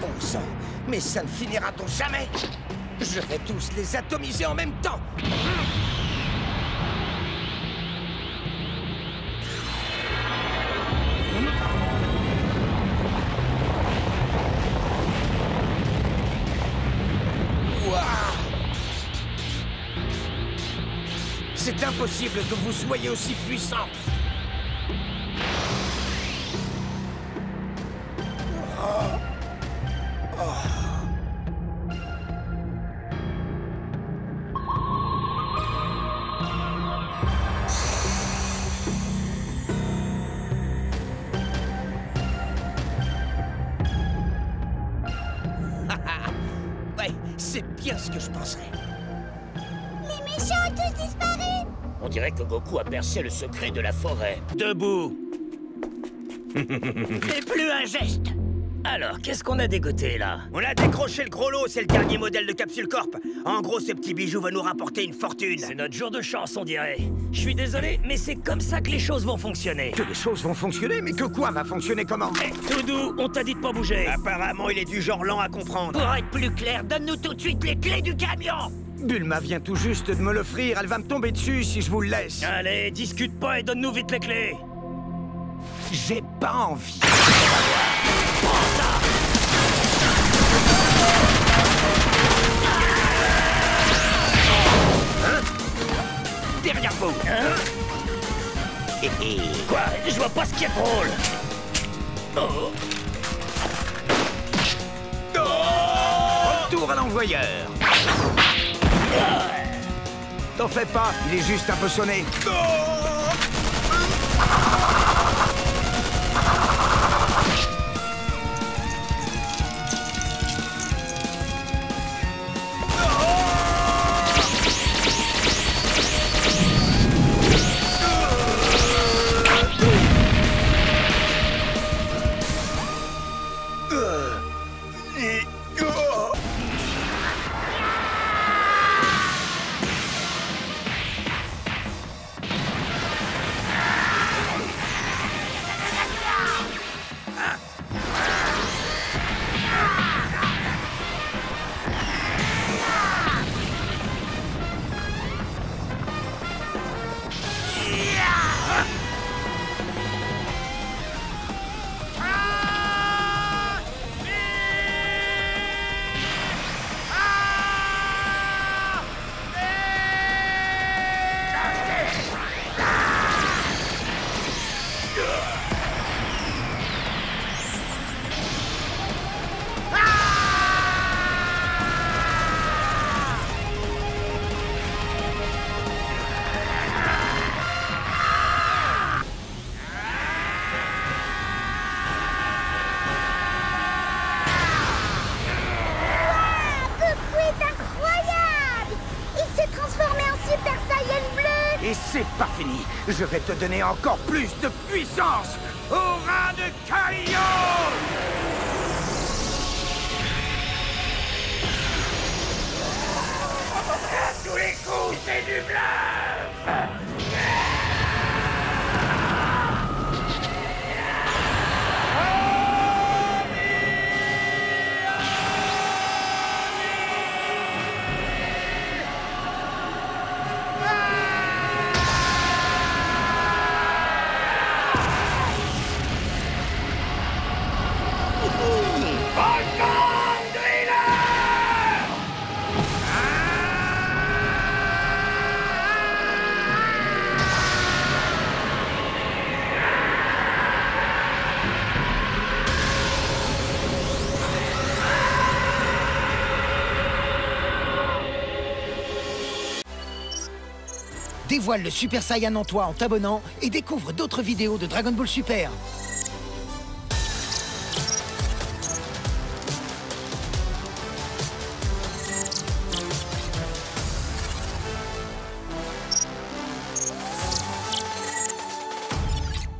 Bon sang, mais ça ne finira-t-on jamais. Je vais tous les atomiser en même temps. C'est impossible que vous soyez aussi puissant. Ouais, c'est bien ce que je pensais. Les méchants ont tous disparu On dirait que Goku a percé le secret de la forêt. Debout Et plus un geste Alors, qu'est-ce qu'on a dégoté, là On a décroché le gros lot, c'est le dernier modèle de Capsule Corp. En gros, ce petit bijou va nous rapporter une fortune. C'est notre jour de chance, on dirait. Je suis désolé, mais c'est comme ça que les choses vont fonctionner. Que les choses vont fonctionner, mais que quoi va fonctionner comment Eh, tout doux, on t'a dit de pas bouger. Apparemment, il est du genre lent à comprendre. Pour être plus clair, donne-nous tout de suite les clés du camion Bulma vient tout juste de me l'offrir, elle va me tomber dessus si je vous le laisse. Allez, discute pas et donne-nous vite les clés J'ai pas envie. Derrière vous hé Quoi? Je vois pas ce qui est drôle. Oh! Retour à l'envoyeur. T'en fais pas, il est juste un peu sonné. Goku Et c'est pas fini. Je vais te donner encore plus de puissance. Aura de Dévoile le Super Saiyan en toi en t'abonnant et découvre d'autres vidéos de Dragon Ball Super.